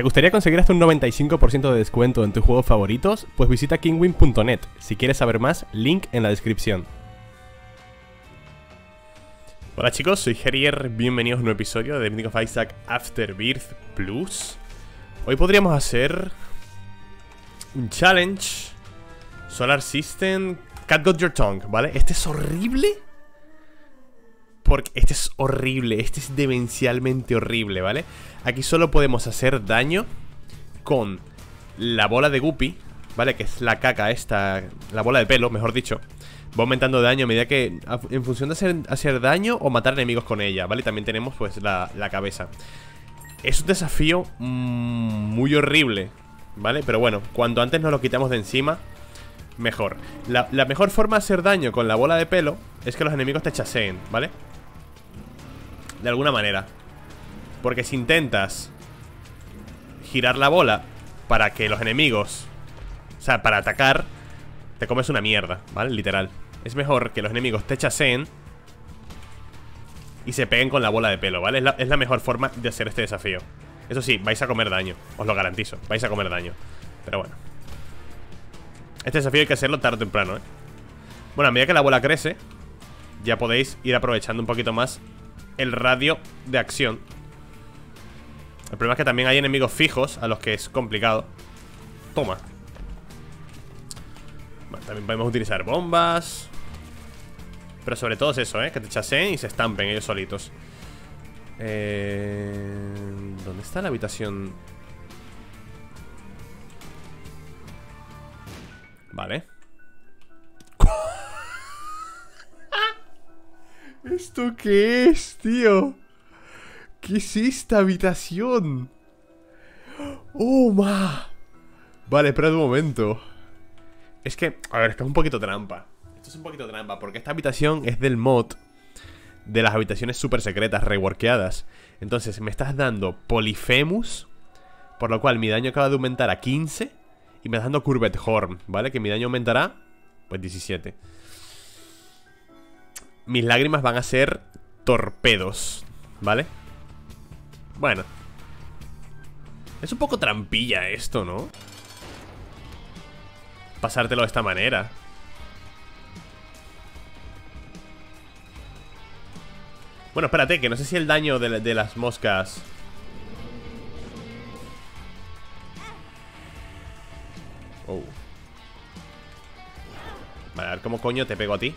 ¿Te gustaría conseguir hasta un 95% de descuento en tus juegos favoritos? Pues visita kingwin.net. Si quieres saber más, link en la descripción. Hola chicos, soy Herier, bienvenidos a un nuevo episodio de Binding of Isaac Afterbirth Plus. Hoy podríamos hacer un challenge Solar System Cat Got Your Tongue, ¿vale? Este es horrible porque este es horrible, este es demencialmente horrible, ¿vale? Aquí solo podemos hacer daño con la bola de Guppy, ¿vale? Que es la caca esta, la bola de pelo, mejor dicho Va aumentando daño a medida que, en función de hacer, daño o matar enemigos con ella, ¿vale? también tenemos pues la, cabeza Es un desafío mm, muy horrible, ¿vale? Pero bueno, cuanto antes nos lo quitamos de encima Mejor. La, mejor forma de hacer daño con la bola de pelo Es que los enemigos te chaseen, ¿vale? De alguna manera. Porque si intentas Girar la bola Para que los enemigos O sea, para atacar Te comes una mierda, ¿vale? Literal. Es mejor que los enemigos te chaseen Y se peguen con la bola de pelo, ¿vale? Es la, es la mejor forma de hacer este desafío. Eso sí, vais a comer daño Os lo garantizo, vais a comer daño. Pero bueno Este desafío hay que hacerlo tarde o temprano, ¿eh? Bueno, a medida que la bola crece Ya podéis ir aprovechando un poquito más el radio de acción El problema es que también hay enemigos fijos A los que es complicado Toma También podemos utilizar bombas Pero sobre todo es eso, ¿eh? Que te chaseen y se estampen ellos solitos eh... ¿Dónde está la habitación? Vale ¿Esto qué es, tío? ¿Qué es esta habitación? ¡Oh, ma! Vale, espera un momento Es que, a ver, esto es un poquito trampa Esto es un poquito trampa Porque esta habitación es del mod De las habitaciones super secretas, reworkeadas Entonces, me estás dando Polifemus Por lo cual mi daño acaba de aumentar a 15 Y me estás dando Curvet Horn, ¿vale? Que mi daño aumentará, pues 17 mis lágrimas van a ser torpedos, ¿vale? Bueno. Es un poco trampilla esto, ¿no? Pasártelo de esta manera. Bueno, espérate, que no sé si el daño de las moscas... Oh. Vale, a ver cómo coño te pego a ti.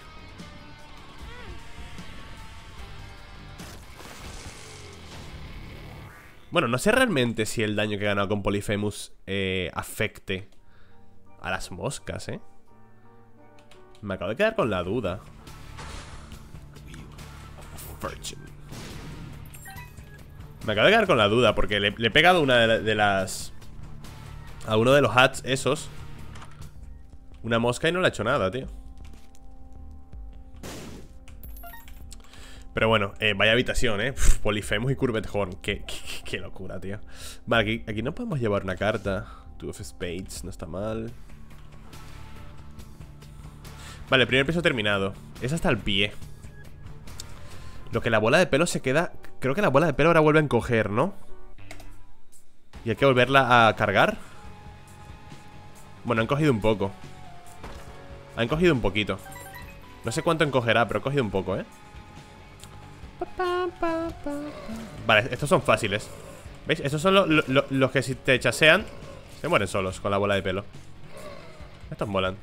Bueno, no sé realmente si el daño que he ganado con Polyphemus eh, afecte a las moscas, ¿eh? Me acabo de quedar con la duda. Me acabo de quedar con la duda porque le, he pegado una de, las... A uno de los hats esos. Una mosca y no le ha hecho nada, tío. Pero bueno, eh, vaya habitación, ¿eh? Polifemus y Curvet Horn. Qué, locura, tío. Vale, aquí, aquí, no podemos llevar una carta. Two of Spades, no está mal. Vale, primer piso terminado. Es hasta el pie. Lo que la bola de pelo se queda... Creo que la bola de pelo ahora vuelve a encoger, ¿no? Y hay que volverla a cargar. Bueno, han cogido un poco. Han cogido un poquito. No sé cuánto encogerá, pero ha cogido un poco, ¿eh? Vale, estos son fáciles ¿Veis? Estos son los que si te chasean Se mueren solos con la bola de pelo Estos molan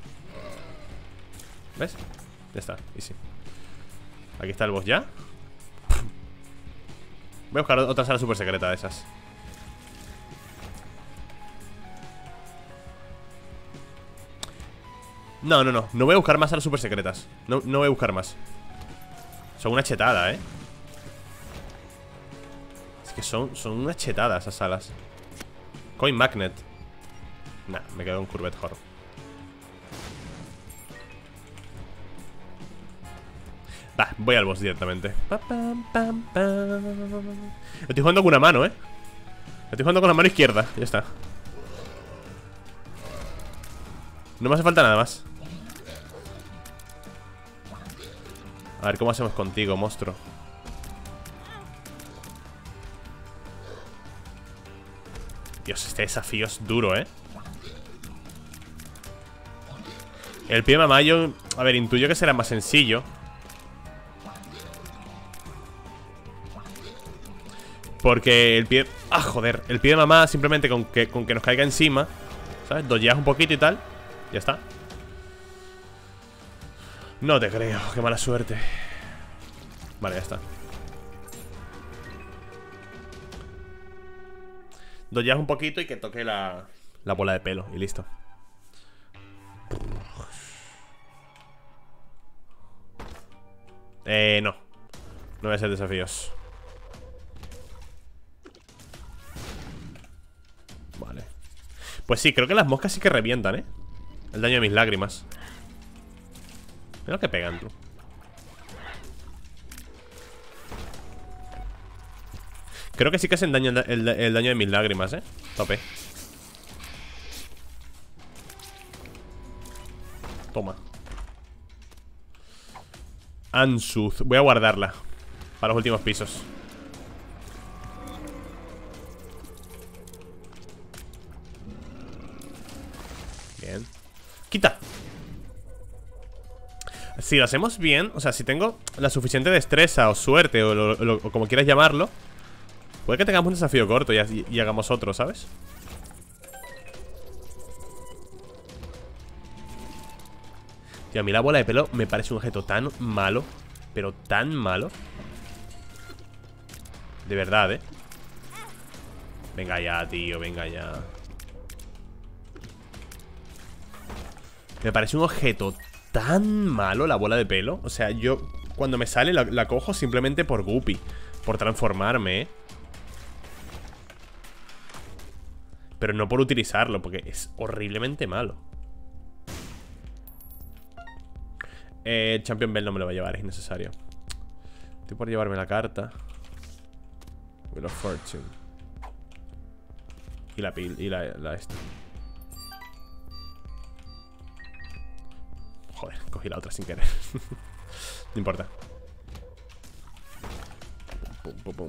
¿Ves? Ya está, easy Aquí está el boss ya Voy a buscar otra sala super secreta de esas No, no, no. No voy a buscar más salas super secretas No, no voy a buscar más. Son una chetada, eh que son, son unas chetadas esas alas. Coin Magnet. Nah, me quedo un Curvet Horn Va, voy al boss directamente. Estoy jugando con una mano, eh Estoy jugando con la mano izquierda. Ya está. No me hace falta nada más A ver, ¿cómo hacemos contigo, monstruo? Dios, este desafío es duro, ¿eh? El pie de mamá yo... A ver, intuyo que será más sencillo Porque el pie... Ah, joder El pie de mamá simplemente con que, con que nos caiga encima ¿Sabes? Doyeas un poquito y tal Ya está No te creo, qué mala suerte. Vale, ya está. Doyeas un poquito y que toque la, la bola de pelo Y listo. Eh, no. No voy a hacer desafíos. Vale. Pues sí, creo que las moscas sí que revientan, ¿eh? El daño de mis lágrimas Mira lo que pegan, tú Creo que sí que hacen daño el, el daño de mis lágrimas, ¿eh? Tope Toma Ansuz. Voy a guardarla. Para los últimos pisos. Si lo hacemos bien, o sea, si tengo la suficiente destreza o suerte o, como quieras llamarlo, puede que tengamos un desafío corto y hagamos otro, ¿sabes? Tío, a mí la bola de pelo me parece un objeto tan malo Pero tan malo De verdad, ¿eh? Venga ya, tío, venga ya Me parece un objeto tan malo la bola de pelo O sea, yo cuando me sale la, cojo simplemente por Guppy Por transformarme, ¿eh? Pero no por utilizarlo, porque es horriblemente malo Eh, Champion Bell no me lo va a llevar, es innecesario. Estoy por llevarme la carta. Wheel of Fortune. Y la pil, y la, la esta. Joder, cogí la otra sin querer. no importa. Pum, pum, pum,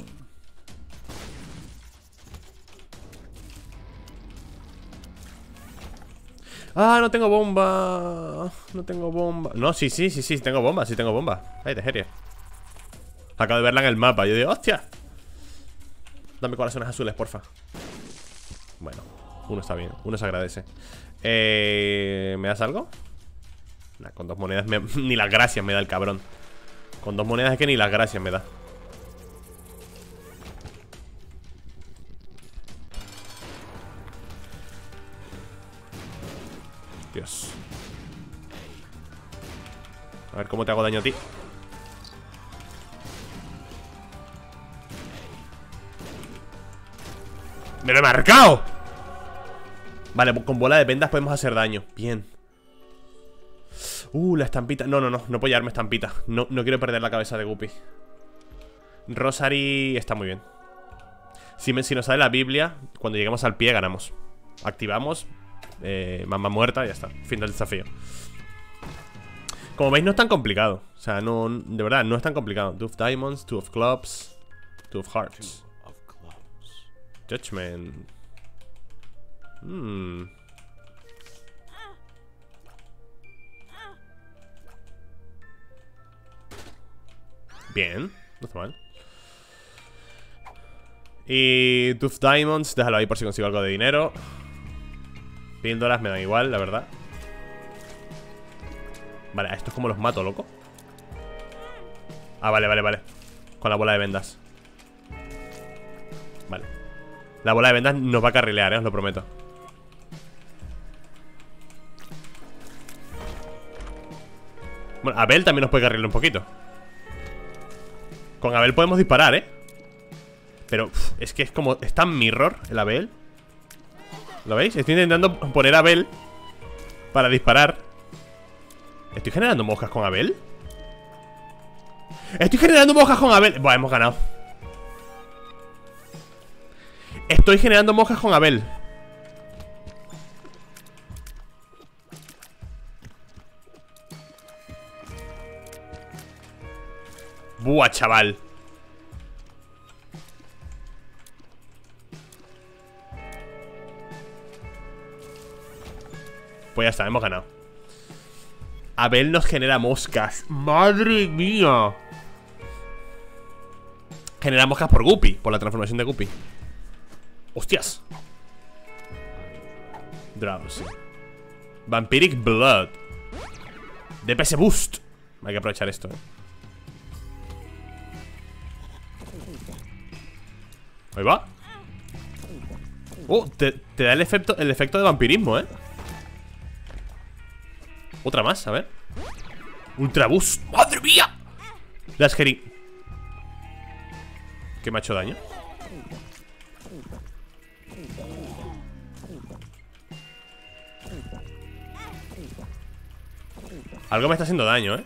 Ah, no tengo bomba. No tengo bomba. No, sí, sí, sí, sí, tengo bomba, sí tengo bomba. Ay, de serio Acabo de verla en el mapa Yo digo, hostia Dame corazones azules, porfa. Bueno, uno está bien Uno se agradece. Eh, ¿Me das algo? Con dos monedas Ni las gracias me da el cabrón. Con dos monedas es que ni las gracias me da. Dios. A ver cómo te hago daño a ti ¡Me lo he marcado! Vale, con bola de vendas podemos hacer daño. Bien Uh, la estampita No, no, no, no puedo llevarme estampita no, no quiero perder la cabeza de Guppy Rosary está muy bien si, si nos sale la Biblia Cuando lleguemos al pie ganamos Activamos eh, mamá muerta y ya está. Fin del desafío. Como veis, no es tan complicado. O sea, no, de verdad, no es tan complicado. Two of Diamonds, Two of Clubs, Two of Hearts. Judgment. Hmm. Bien, no está mal. Y of Diamonds, déjalo ahí por si consigo algo de dinero. Píldoras me dan igual, la verdad. Vale, a estos como los mato, loco. Ah, vale, vale, vale. Con la bola de vendas. Vale. La bola de vendas nos va a carrilear, eh, os lo prometo. Bueno, Abel también nos puede carrilear un poquito Con Abel podemos disparar, eh Pero es que es como... Es tan mirror el Abel. ¿Lo veis? Estoy intentando poner Abel Para disparar. ¿Estoy generando moscas con Abel? Estoy generando moscas con Abel Buah, hemos ganado. Estoy generando moscas con Abel Buah, chaval. Pues ya está, hemos ganado. Abel nos genera moscas. ¡Madre mía! Genera moscas por Guppy Por la transformación de Guppy. ¡Hostias! Drowsy Vampiric Blood. DPS Boost. Hay que aprovechar esto, eh. Ahí va Oh, te, da el efecto, el efecto de vampirismo, ¿eh? Otra más, a ver Ultra Boost ¡Madre mía! Las jeri... ¿Qué me ha hecho daño? Algo me está haciendo daño, ¿eh?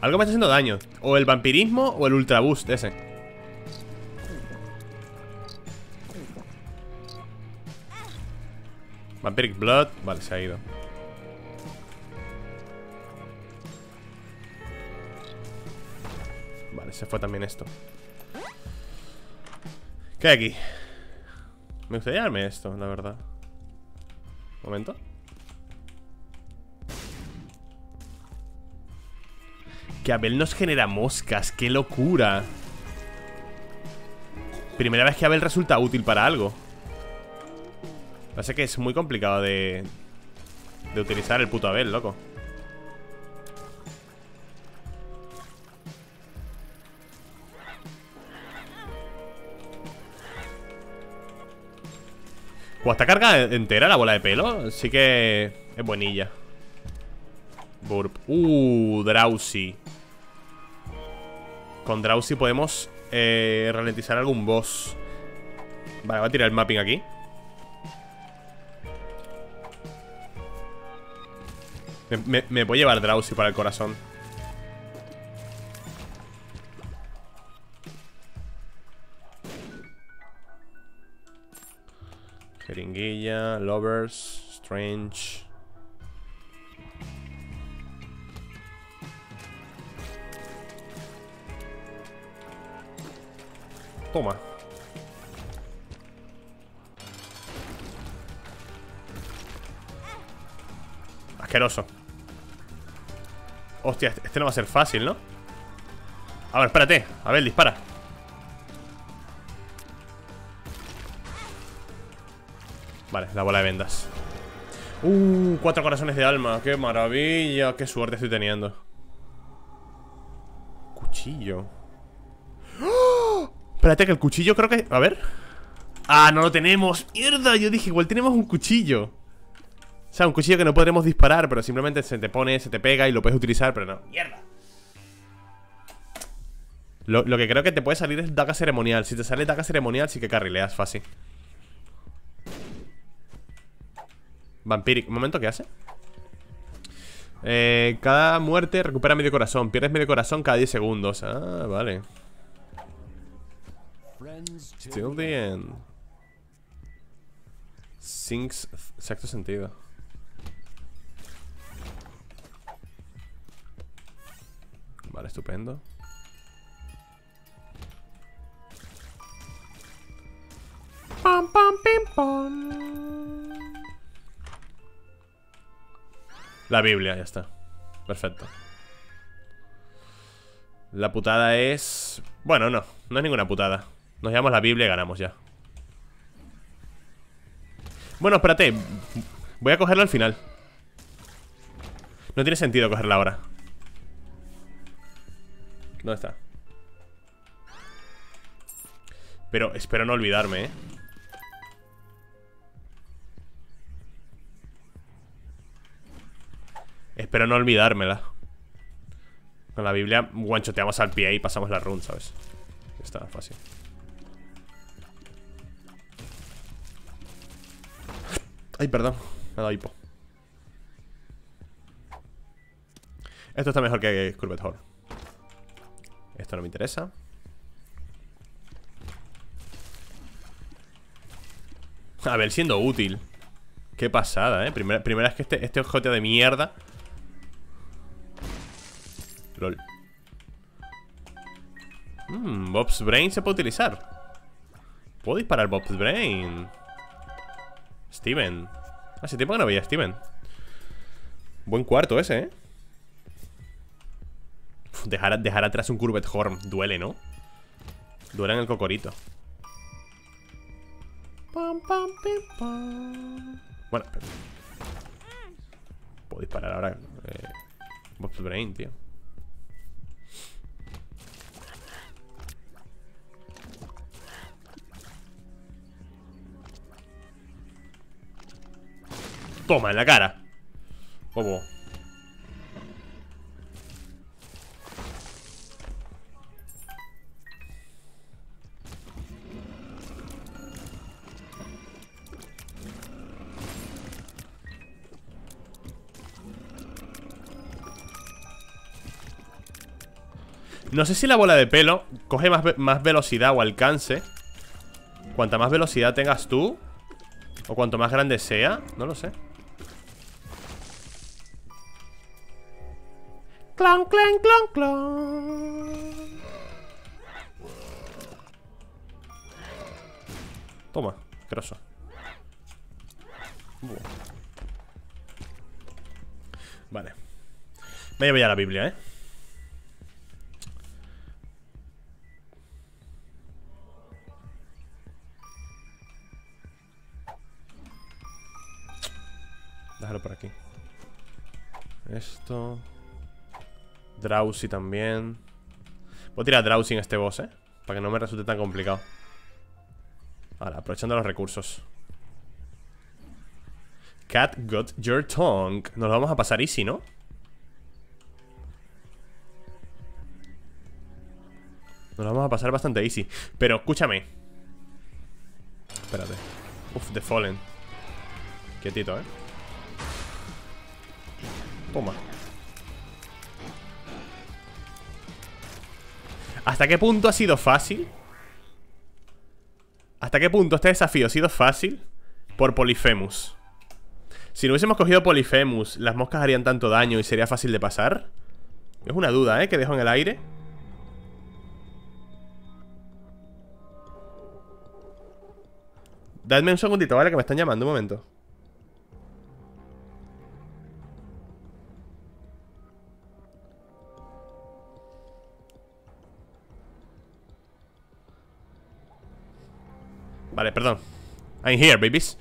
Algo me está haciendo daño. O el vampirismo o el ultra boost ese. Vampiric Blood. Vale, se ha ido. Vale, se fue también esto. ¿Qué hay aquí? Me gustaría darme esto, la verdad. Momento Que Abel nos genera moscas, qué locura. Primera vez que Abel resulta útil para algo. Parece que es muy complicado de... De utilizar el puto Abel, loco. Cuando está cargada entera la bola de pelo Sí que es buenilla. Burp. Uh, Drowsy con Drowsy podemos eh, ralentizar algún boss. Vale, voy a tirar el mapping aquí. Me, me, voy a llevar Drowsy para el corazón. Jeringuilla, Lovers, Strange Toma. Asqueroso. Hostia, este, este no va a ser fácil, ¿no? A ver, espérate. A ver, dispara. Vale, la bola de vendas. Uh, cuatro corazones de alma. Qué maravilla. Qué suerte estoy teniendo. Cuchillo. Espérate que el cuchillo creo que... A ver. Ah, no lo tenemos. Mierda, yo dije, igual tenemos un cuchillo. O sea, un cuchillo que no podremos disparar Pero simplemente se te pone, se te pega y lo puedes utilizar Pero no, mierda. Lo, que creo que te puede salir es daga ceremonial. Si te sale daga ceremonial sí que carrileas fácil. Vampiric, un momento, ¿qué hace? Eh, cada muerte recupera medio corazón. Pierdes medio corazón cada 10 segundos. Ah, vale Still the end. Sinks sexto sentido. Vale, estupendo. Pam, pam, pim, pam. La Biblia, ya está. Perfecto. La putada es... Bueno, no, no es ninguna putada. Nos llevamos la Biblia y ganamos ya Bueno, espérate Voy a cogerla al final No tiene sentido cogerla ahora ¿Dónde está? Pero espero no olvidarme, ¿eh? Espero no olvidármela Con la Biblia guanchoteamos al pie y pasamos la run, ¿sabes? Está fácil Ay, perdón, me ha dado hipo. Esto está mejor que Scurbet Hall Esto no me interesa. A ver, siendo útil. Qué pasada, eh. Primera, primera vez que este, este objeto de mierda. LOL. Mmm, Bob's Brain se puede utilizar. Puedo disparar Bob's Brain Steven. Hace tiempo que no veía Steven. Buen cuarto ese, ¿eh? dejar, dejar atrás un Curvet Horn Duele, ¿no? Duele en el cocorito. Bueno, Puedo disparar ahora eh, Brain, tío Toma, en la cara. Bobo No sé si la bola de pelo coge más, más velocidad o alcance. Cuanta más velocidad tengas tú O cuanto más grande sea No lo sé Clon, clon, clon, clon. Toma, grosso. Vale. Me llevo ya la Biblia, ¿eh? Déjalo por aquí. Esto. Drowsy también. Voy a tirar Drowsy en este boss, eh Para que no me resulte tan complicado. Ahora, aprovechando los recursos. Cat got your tongue. Nos lo vamos a pasar easy, ¿no? Nos lo vamos a pasar bastante easy. Pero escúchame. Espérate. Uf, The Fallen. Quietito, ¿eh? Toma ¿Hasta qué punto ha sido fácil? ¿Hasta qué punto este desafío ha sido fácil? Por Polyphemus Si no hubiésemos cogido Polyphemus ¿Las moscas harían tanto daño y sería fácil de pasar? Es una duda, ¿eh? Que dejo en el aire Dadme un segundito, ¿vale? Que me están llamando, un momento Vale, perdón. I'm here, babies.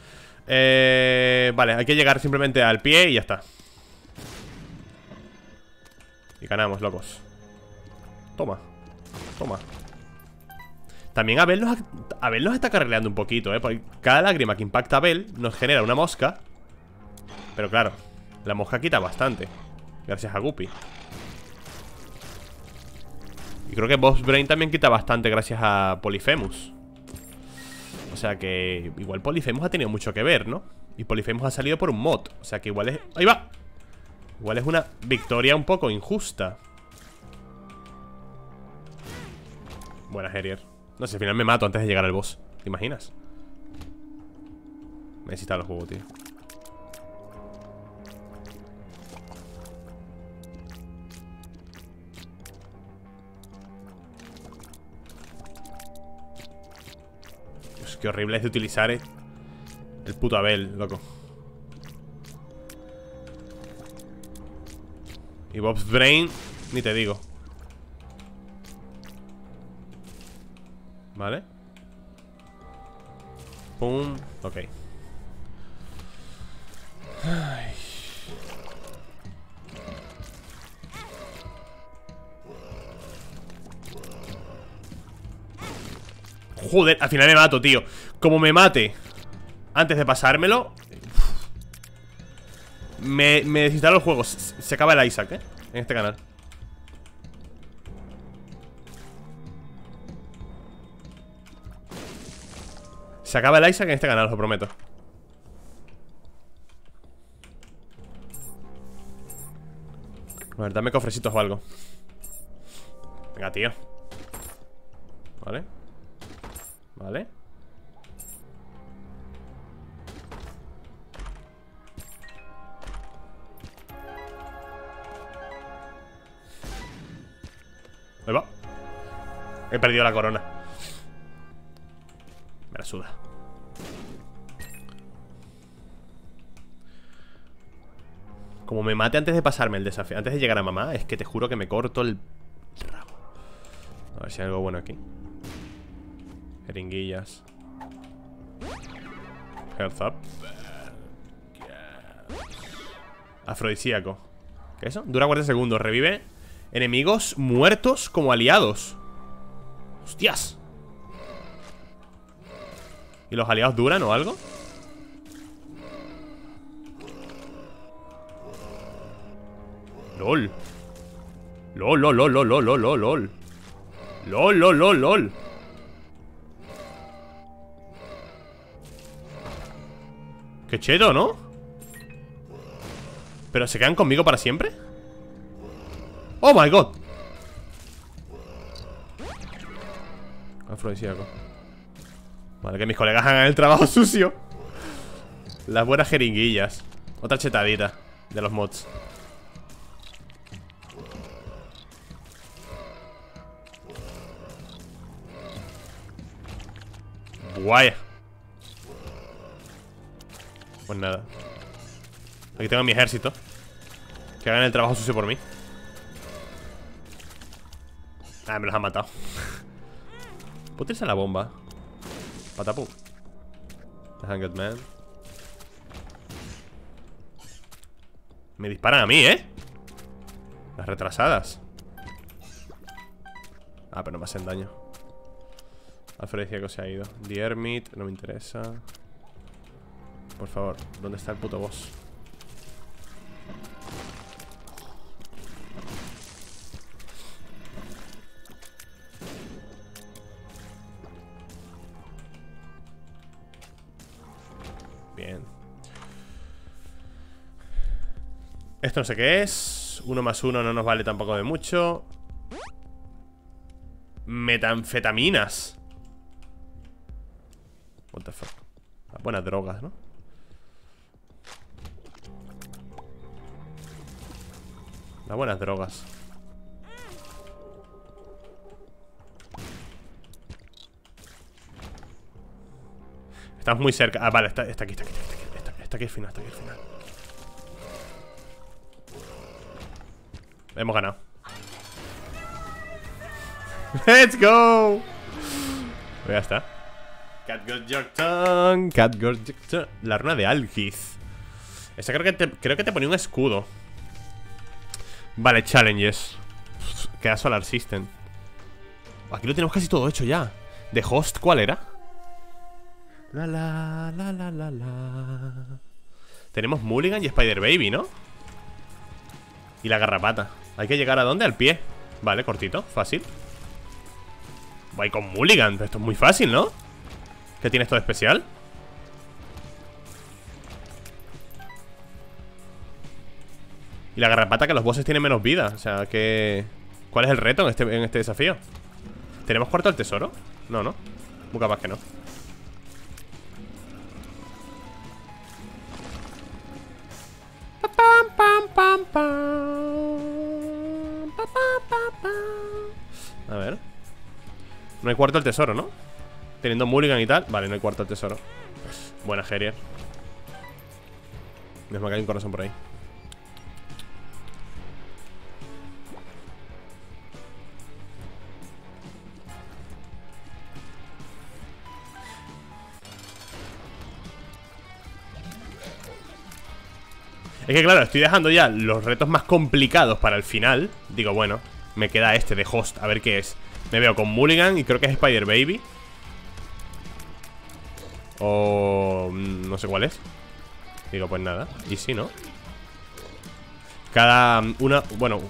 Eh, Vale, hay que llegar simplemente al pie y ya está. Y ganamos, locos. Toma Toma. También Abel nos, Abel nos está carrileando un poquito, eh Porque cada lágrima que impacta a Abel Nos genera una mosca. Pero claro La mosca quita bastante Gracias a Guppy. Y creo que Boss Brain también quita bastante Gracias a Polyphemus o sea que igual Polyphemus ha tenido mucho que ver, ¿no? Y Polyphemus ha salido por un mod O sea que igual es... ¡Ahí va! Igual es una victoria un poco injusta Buena, Herier No sé, al final me mato antes de llegar al boss ¿Te imaginas? Necesita el juego, tío Qué horrible es de utilizar. El puto Abel, loco Y Bob's Brain Ni te digo Vale Pum, ok Ay. Joder, al final me mato, tío. Como me mate Antes de pasármelo Me, me desinstalo el juego. Se acaba el Isaac, eh En este canal. Se acaba el Isaac en este canal, os lo prometo. A ver, dame cofrecitos o algo. Venga, tío. Vale Vale Ahí va. He perdido la corona. Me la suda. Como me mate antes de pasarme el desafío Antes de llegar a mamá Es que te juro que me corto el rabo. A ver si hay algo bueno aquí Jeringuillas. Health up. Afrodisíaco. ¿Qué es eso? Dura 40 segundos. Revive enemigos muertos como aliados. ¡Hostias! ¿Y los aliados duran o algo? LOL. LOL, LOL, LOL, LOL, LOL, LOL, LOL LOL, LOL, Qué cheto, ¿no? ¿Pero se quedan conmigo para siempre? ¡Oh, my God! Afrodisíaco Vale, que mis colegas hagan el trabajo sucio Las buenas jeringuillas Otra chetadita de los mods Guay Pues nada. Aquí tengo mi ejército. Que hagan el trabajo sucio por mí. Ah, me los han matado. Puedo a la bomba. Patapum The Hanged Man. Me disparan a mí, ¿eh? Las retrasadas. Ah, pero no me hacen daño. Alfred decía que se ha ido. The Hermit, no me interesa Por favor, ¿dónde está el puto boss? Bien. Esto no sé qué es. Uno más uno no nos vale tampoco de mucho. Metanfetaminas. What the fuck. Buenas drogas, ¿no? Las buenas drogas. Estamos muy cerca. Ah, vale, está, aquí, está aquí, está aquí Está, está aquí al final, está aquí al final. Hemos ganado. Let's go. Pues Ya está. Cat got your tongue. Cat got your tongue. La runa de Algiz Esa creo que te, creo que te ponía un escudo Vale, challenges Queda Solar System Aquí lo tenemos casi todo hecho ya ¿De host cuál era? La la la la la la Tenemos Mulligan y Spider Baby, ¿no? Y la garrapata Hay que llegar a dónde? Al pie Vale, cortito, fácil Voy con Mulligan Esto es muy fácil, ¿no? ¿Qué tiene esto de especial? Y la garrapata que los bosses tienen menos vida. O sea, que... ¿Cuál es el reto en este, en este desafío? ¿Tenemos cuarto al tesoro? No, no Muy capaz que no. A ver. No hay cuarto al tesoro, ¿no? Teniendo Mulligan y tal. Vale, no hay cuarto al tesoro. Buena Gerier. Me ha un corazón por ahí Es que claro, estoy dejando ya los retos más complicados para el final. Digo, bueno, me queda este de host, a ver qué es. Me veo con Mulligan y creo que es Spider Baby. O... Mm, no sé cuál es. Digo, pues nada, y si no. Cada... Una... Bueno,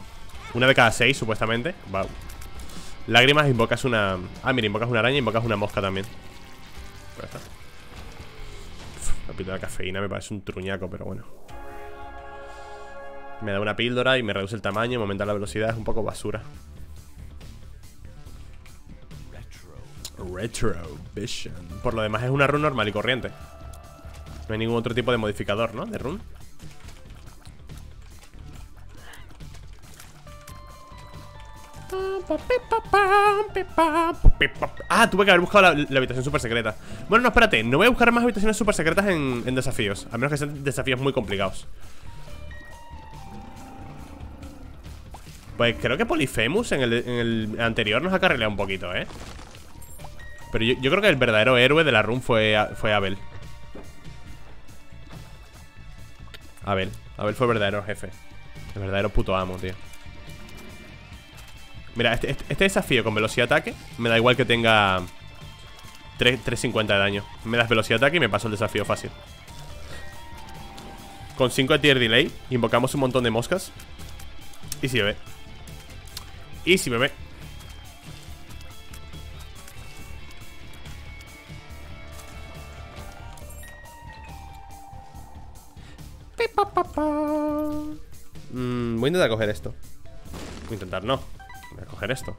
una de cada seis, supuestamente. Wow. Lágrimas, invocas una... Ah, mira, invocas una araña, invocas una mosca también. Pues está. La cafeína me parece un truñaco, pero bueno me da una píldora y me reduce el tamaño, me aumenta la velocidad, es un poco basura. Retro Vision. Por lo demás es una run normal y corriente. No hay ningún otro tipo de modificador, ¿no? De run. Ah, tuve que haber buscado la, habitación super secreta Bueno, no, espérate, no voy a buscar más habitaciones super secretas en, en desafíos A menos que sean desafíos muy complicados Pues creo que Polifemus en el, anterior nos ha carrileado un poquito, ¿eh? Pero yo, creo que el verdadero héroe de la run fue, fue Abel. Abel. Abel fue el verdadero jefe. El verdadero puto amo, tío. Mira, este, este, este desafío con velocidad ataque Me da igual que tenga 350 de daño. Me das velocidad ataque y me paso el desafío fácil. Con 5 de tier delay Invocamos un montón de moscas. Y si Y si bebé mm, voy a intentar coger esto. Voy a intentar, no. Voy a coger esto.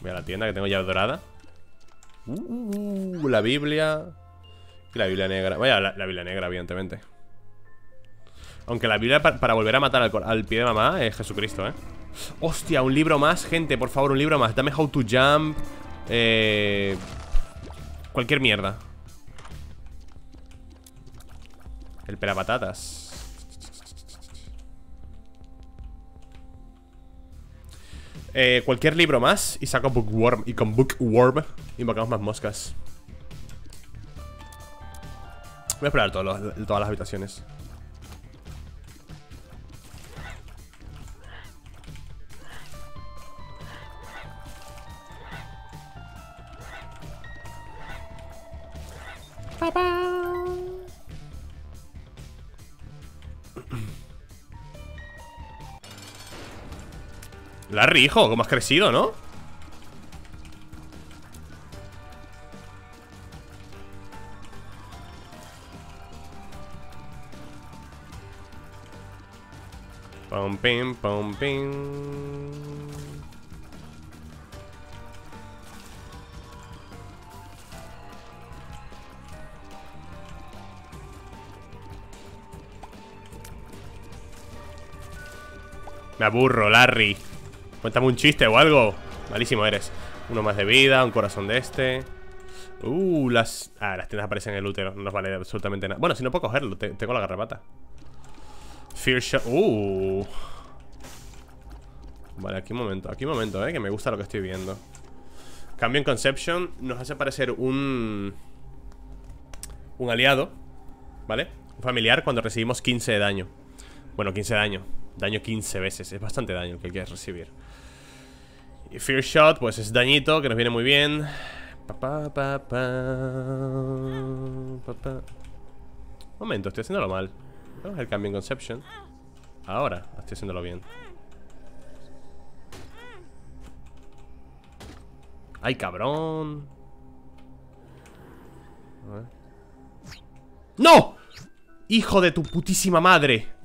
Voy a la tienda que tengo ya dorada. Uh, La Biblia. Y la Biblia negra. Vaya, la, Biblia negra, evidentemente Aunque la Biblia para, volver a matar al, pie de mamá Es Jesucristo, ¿eh? Hostia, un libro más, gente, por favor, un libro más Dame How to Jump Eh... Cualquier mierda El pelapatatas Eh, cualquier libro más y saco Bookworm. Y con Bookworm invocamos más moscas. Voy a explorar todas las habitaciones. Larry, hijo, ¿cómo has crecido, no? Pum, pim, pum, pim. Me aburro, Larry. Cuéntame un chiste o algo. Malísimo eres. Uno más de vida, un corazón de este. Uh, las... Ah, las tiendas aparecen en el útero. No nos vale absolutamente nada. Bueno, si no puedo cogerlo, tengo la garrapata. Fear shot Uh. Vale, aquí un momento, aquí un momento, eh Que me gusta lo que estoy viendo. Cambio en Conception Nos hace parecer un... Un aliado ¿Vale? Un familiar cuando recibimos 15 de daño. Bueno, 15 de daño Daño 15 veces, es bastante daño el que quieres recibir. Y Fear Shot, pues es dañito, que nos viene muy bien. Momento, estoy haciéndolo mal. Vamos el cambio en Conception. Ahora, estoy haciéndolo bien. ¡Ay, cabrón! ¡No! ¡Hijo de tu putísima madre!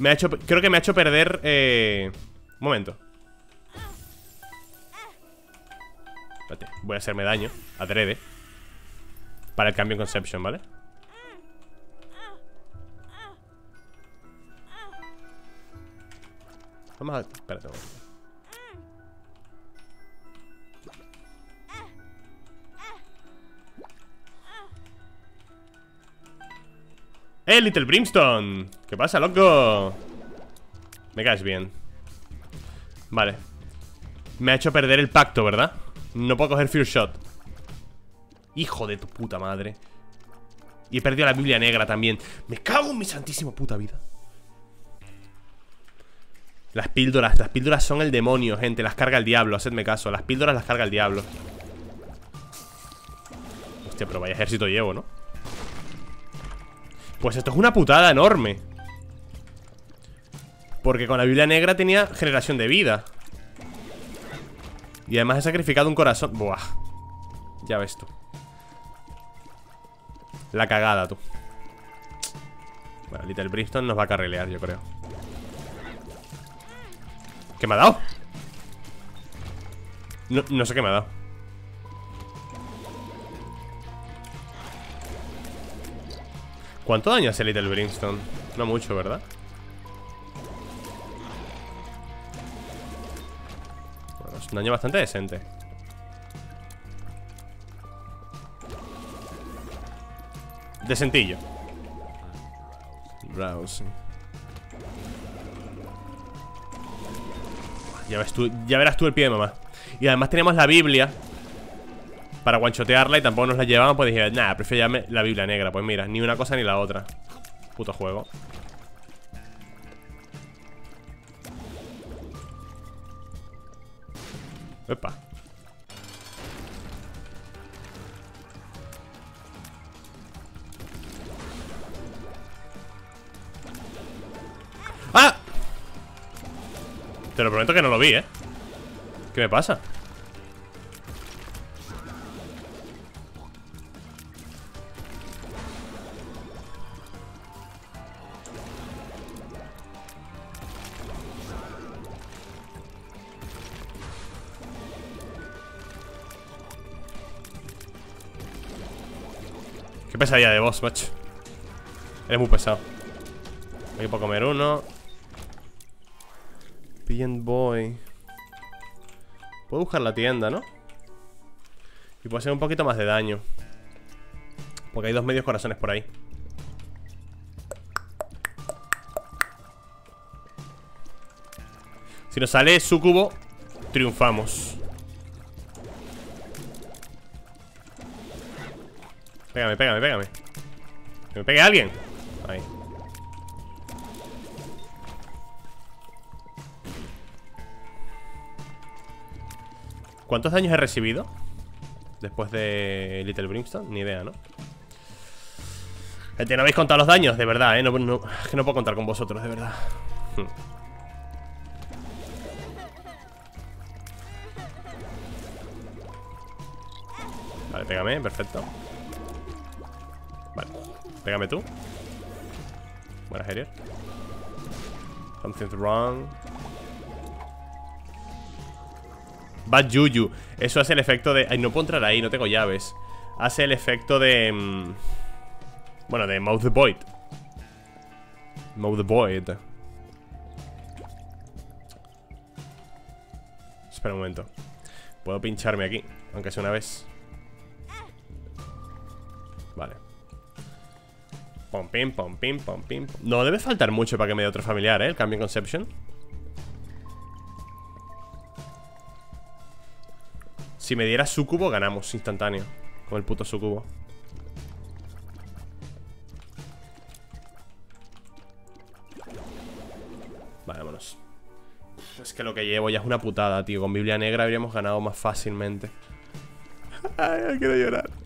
Me ha hecho... Creo que me ha hecho perder... Eh... Un momento Espérate, voy a hacerme daño Adrede Para el cambio en Conception, ¿vale? Vamos a... Espérate un momento ¡Eh, Little Brimstone! ¿Qué pasa, loco? Me caes bien. Vale. Me ha hecho perder el pacto, ¿verdad? No puedo coger Fear Shot. Hijo de tu puta madre. Y he perdido la Biblia negra también. Me cago en mi santísima puta vida. Las píldoras Las píldoras son el demonio, gente. Las carga el diablo, hacedme caso. Las píldoras las carga el diablo. Hostia, pero vaya ejército llevo, ¿no? Pues esto es una putada enorme. Porque con la Biblia negra tenía generación de vida. Y además he sacrificado un corazón. Buah. Ya ves tú. La cagada, tú. Bueno, Little Brimstone nos va a carrilear, yo creo. ¿Qué me ha dado? No, no sé qué me ha dado ¿Cuánto daño hace Little Brimstone? No mucho, ¿verdad? Bueno, es un daño bastante decente. Decentillo. Browsing. Ya, ves tú, ya verás tú el pie de mamá. Y además tenemos la Biblia. Para guanchotearla y tampoco nos la llevamos Pues dije, nada, prefiero llamarme la Biblia negra Pues mira, ni una cosa ni la otra Puto juego Epa ¡Ah! Te lo prometo que no lo vi, ¿eh? ¿Qué me pasa? Pesadilla de boss, macho. Eres muy pesado. Aquí puedo comer uno. Pigeon Boy. Puedo buscar la tienda, ¿no? Y puedo hacer un poquito más de daño. Porque hay dos medios corazones por ahí. Si nos sale Sucubo Triunfamos Pégame, pégame, pégame Que me pegue alguien Ahí ¿Cuántos daños he recibido? Después de Little Brimstone Ni idea, ¿no? Gente, no habéis contado los daños, de verdad, ¿eh? Es que no puedo contar con vosotros, de verdad hmm. Vale, pégame, perfecto pégame tú. Buena, Herier. Something's wrong. Bad Juju. Eso hace el efecto de... Ay, no puedo entrar ahí, no tengo llaves. Hace el efecto de... Mm, bueno, de Mouth Void. Mouth Void. Espera un momento. Puedo pincharme aquí Aunque sea una vez. Vale Pom pim, pom pim, No debe faltar mucho para que me dé otro familiar, ¿eh? El cambio Conception Si me diera sucubo, ganamos instantáneo Con el puto sucubo Vale, vámonos. Es que lo que llevo ya es una putada, tío. Con Biblia Negra habríamos ganado más fácilmente. Ay, quiero llorar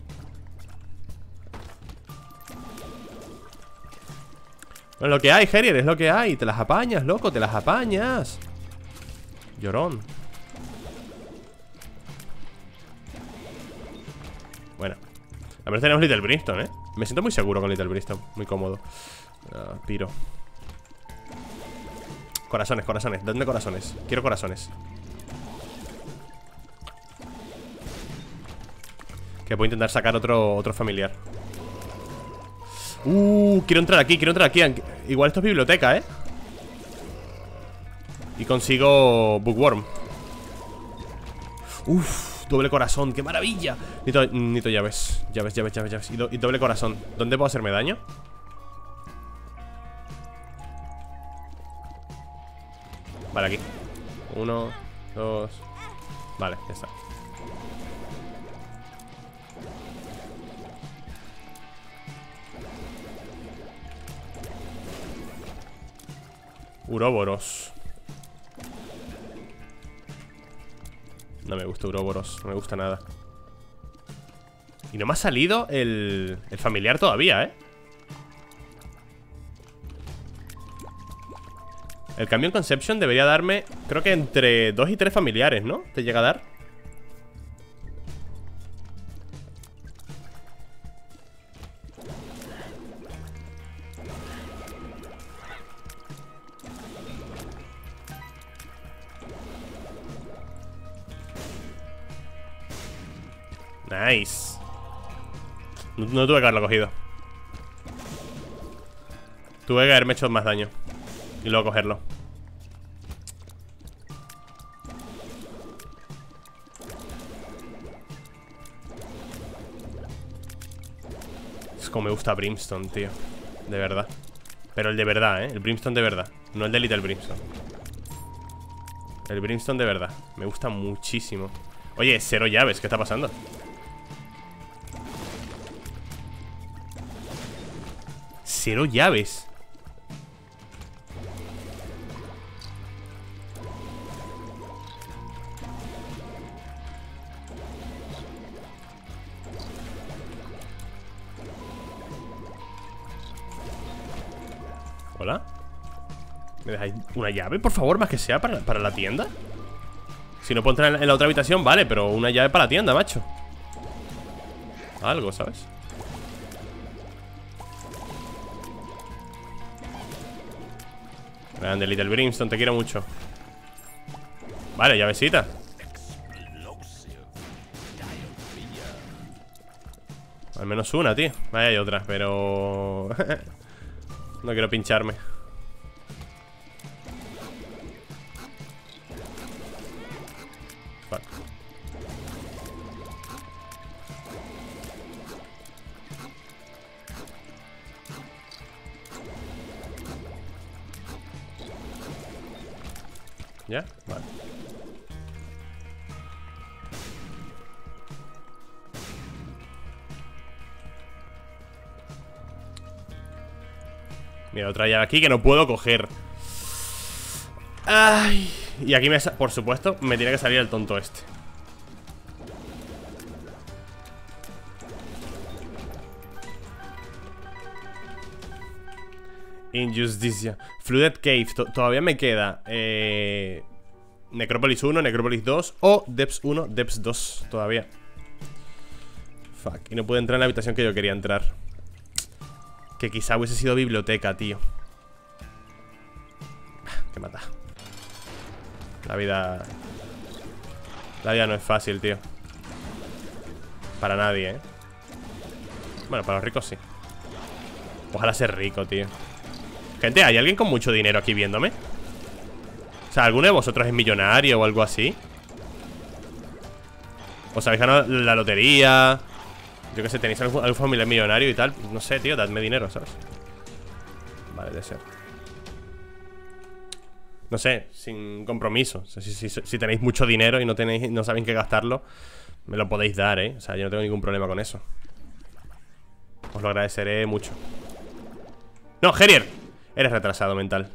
Bueno, lo que hay, Herier, es lo que hay. Te las apañas, loco, te las apañas. Llorón. Bueno. A ver tenemos Little Brimstone, ¿eh? Me siento muy seguro con Little Brimstone Muy cómodo. Piro Corazones, corazones. ¿Dónde corazones? Quiero corazones. Que puedo intentar sacar otro, otro familiar Uh, quiero entrar aquí, quiero entrar aquí. Igual esto es biblioteca, ¿eh? Y consigo Bookworm. Uf Doble corazón, qué maravilla. Necesito, llaves, llaves, llaves, llaves, llaves y, doble corazón. ¿Dónde puedo hacerme daño? Vale, aquí. Uno, dos. Vale, ya está Uroboros No me gusta Uroboros, no me gusta nada Y no me ha salido el, el familiar todavía, ¿eh? El cambio en Conception debería darme Creo que entre dos y tres familiares, ¿no? ¿Te llega a dar? No tuve que haberlo cogido. Tuve que haberme hecho más daño. Y luego cogerlo. Es como me gusta Brimstone, tío. De verdad. Pero el de verdad, ¿eh? El Brimstone de verdad. No el de Little Brimstone. El Brimstone de verdad. Me gusta muchísimo. Oye, cero llaves, ¿qué está pasando? Cero llaves Hola ¿Me dejáis una llave, por favor? Más que sea para, la tienda Si no puedo entrar en la otra habitación, vale Pero una llave para la tienda, macho Algo, ¿sabes? Grande, Little Brimstone, te quiero mucho. Vale, llavecita. Al menos una, tío. Vaya, hay otra, pero... No quiero pincharme Llave aquí que no puedo coger. Ay. Y aquí, me por supuesto, me tiene que salir el tonto este. Injusticia. Flooded Cave, todavía me queda eh, Necrópolis 1, Necrópolis 2 O Depths 1, Depths 2 Todavía. Fuck, y no pude entrar en la habitación que yo quería entrar que quizá hubiese sido biblioteca, tío Que mata La vida La vida no es fácil, tío Para nadie, ¿eh? Bueno, para los ricos sí Ojalá ser rico, tío Gente, ¿hay alguien con mucho dinero aquí viéndome? O sea, ¿alguno de vosotros es millonario o algo así? ¿Os habéis ganado la lotería? Yo que sé, tenéis algún, familiar millonario y tal No sé, tío, dadme dinero, ¿sabes? Vale, de ser. No sé, sin compromiso. Si, tenéis mucho dinero y no, tenéis, no sabéis qué gastarlo Me lo podéis dar, ¿eh? O sea, yo no tengo ningún problema con eso. Os lo agradeceré mucho. No, Gerier Eres retrasado mental.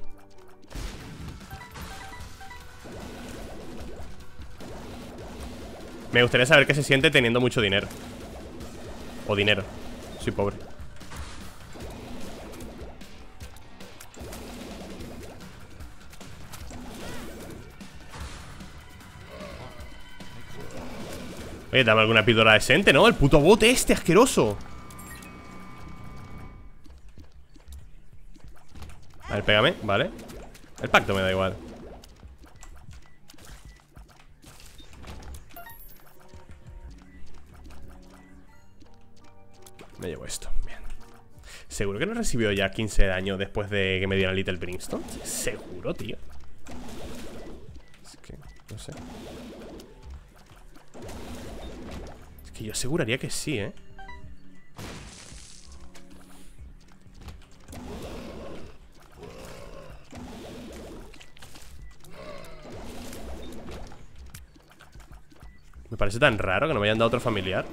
Me gustaría saber qué se siente teniendo mucho dinero o dinero. Soy pobre. Oye, dame alguna píldora decente, ¿no? El puto bote este asqueroso. A ver, pégame, vale. El pacto me da igual ¿Seguro que no recibió ya 15 de daño después de que me dieran Little Brimstone? ¿Seguro, tío? Es que, no sé Es que yo aseguraría que sí, ¿eh? Me parece tan raro que no me hayan dado otro familiar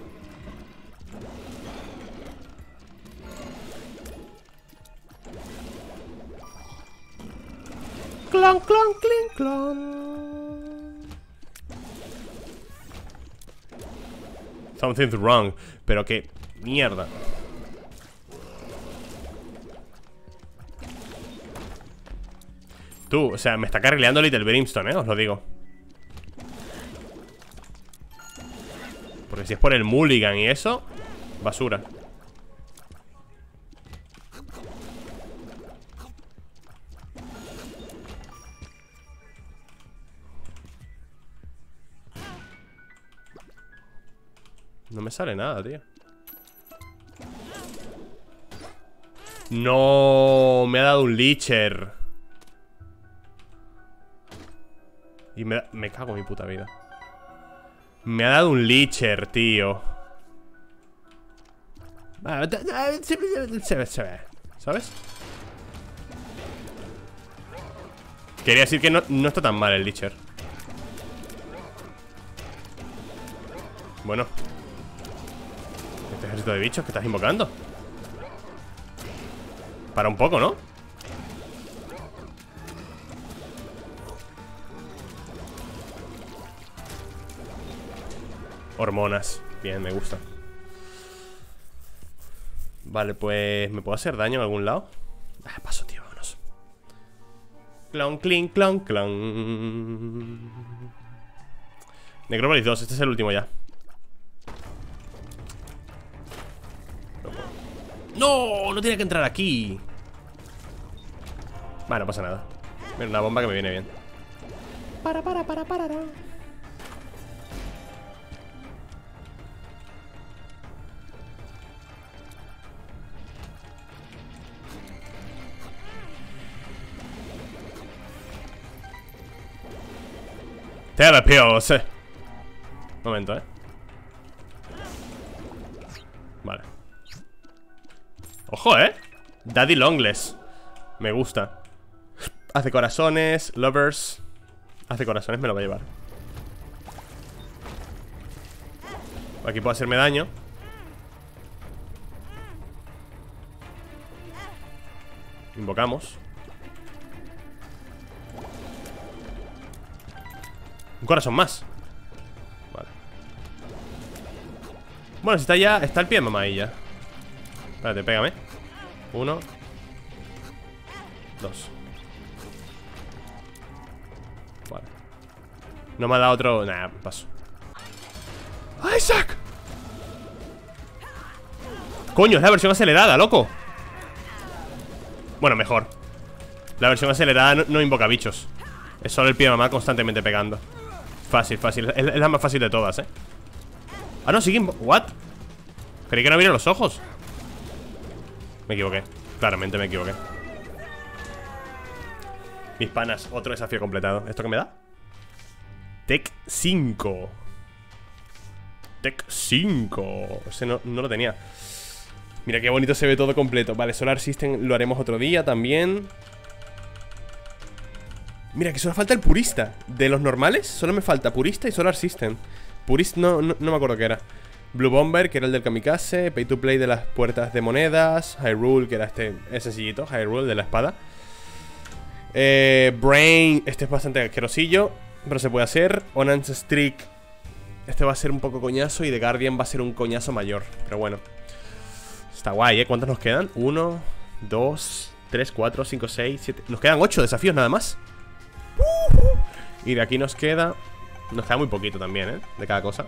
Something's wrong. Pero qué mierda. Tú, o sea, me está carrileando Little Brimstone, ¿eh? Os lo digo. Porque si es por el Mulligan y eso, basura. No me sale nada, tío. No, me ha dado un Licher Y me, me cago en mi puta vida. Me ha dado un Licher, tío. Se ve, se ve, ¿Sabes? Quería decir que no, no está tan mal el Licher Bueno de bichos que estás invocando. Para un poco, ¿no? Hormonas. Bien, me gusta. Vale, pues... ¿Me puedo hacer daño en algún lado? Ah, paso, tío, vámonos. Clon, clon, clon, clon. Necropolis 2, este es el último ya ¡No! No tiene que entrar aquí Vale, no pasa nada Mira, una bomba que me viene bien Para, para, para, para, para. Telepills Momento, eh Ojo, eh. Daddy Longless. Me gusta. Hace corazones, lovers. Hace corazones, me lo va a llevar. Aquí puedo hacerme daño. Invocamos. Un corazón más. Vale. Bueno, si está ya Está el pie mamá ahí ya Espérate, pégame. Uno. Dos. Vale. No me ha dado otro... Nah, paso. ¡Isaac! Coño, es la versión acelerada, loco. Bueno, mejor. La versión acelerada no, invoca bichos. Es solo el pie de mamá constantemente pegando. Fácil, fácil. Es, la más fácil de todas, eh Ah, no, sigue ¿What? Creí que no vieron los ojos Me equivoqué. Claramente me equivoqué. Mis panas, otro desafío completado. ¿Esto qué me da? Tech 5 Tech 5 Ese no, lo tenía. Mira qué bonito se ve todo completo. Vale, Solar System lo haremos otro día también. Mira, que solo falta el purista. De los normales, solo me falta purista y Solar System. Purista, no, me acuerdo qué era Blue Bomber, que era el del kamikaze Pay to Play de las puertas de monedas Hyrule, que era este, es sencillito Hyrule de la espada eh, Brain, este es bastante asquerosillo Pero se puede hacer Onance Streak Este va a ser un poco coñazo Y The Guardian va a ser un coñazo mayor Pero bueno Está guay, ¿eh? ¿Cuántos nos quedan? Uno, dos, tres, cuatro, cinco, seis, siete Nos quedan ocho desafíos nada más y de aquí nos queda... Nos queda muy poquito también, ¿eh? De cada cosa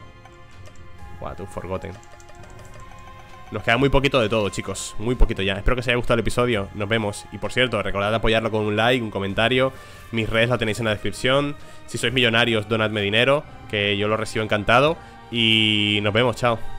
What, tú forgotten. Nos queda muy poquito de todo, chicos. Muy poquito ya. Espero que os haya gustado el episodio. Nos vemos. Y por cierto, recordad apoyarlo con un like, un comentario. Mis redes las tenéis en la descripción. Si sois millonarios, donadme dinero Que yo lo recibo encantado. Y nos vemos, chao